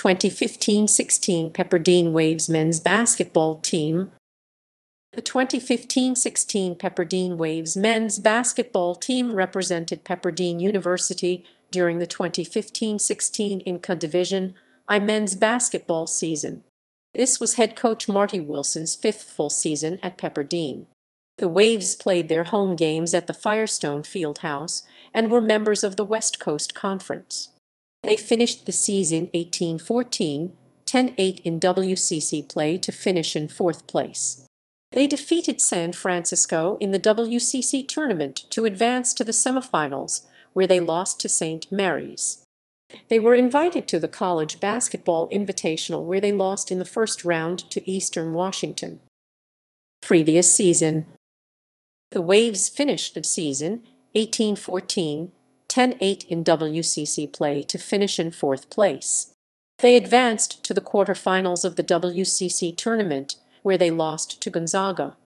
2015-16 Pepperdine Waves men's basketball team. The 2015-16 Pepperdine Waves men's basketball team represented Pepperdine University during the 2015-16 NCAA Division I men's basketball season. This was head coach Marty Wilson's fifth full season at Pepperdine. The Waves played their home games at the Firestone Fieldhouse and were members of the West Coast Conference. They finished the season 18-14, 10-8 in WCC play to finish in fourth place. They defeated San Francisco in the WCC tournament to advance to the semifinals, where they lost to St. Mary's. They were invited to the College Basketball Invitational, where they lost in the first round to Eastern Washington. Previous season, the Waves finished the season 18-14, 10-8 in WCC play to finish in fourth place. They advanced to the quarterfinals of the WCC tournament, where they lost to Gonzaga.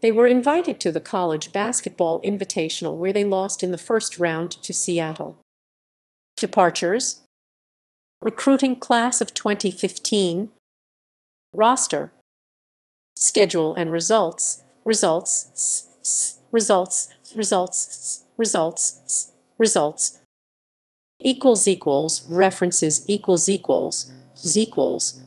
They were invited to the College Basketball Invitational, where they lost in the first round to Seattle. Departures. Recruiting Class of 2015 Roster. Schedule and Results. Results. Results. Results. Results Results equals equals references equals equals equals